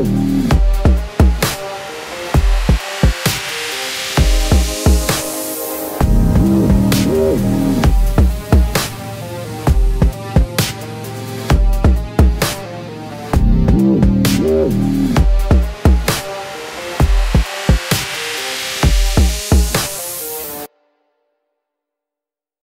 Woo!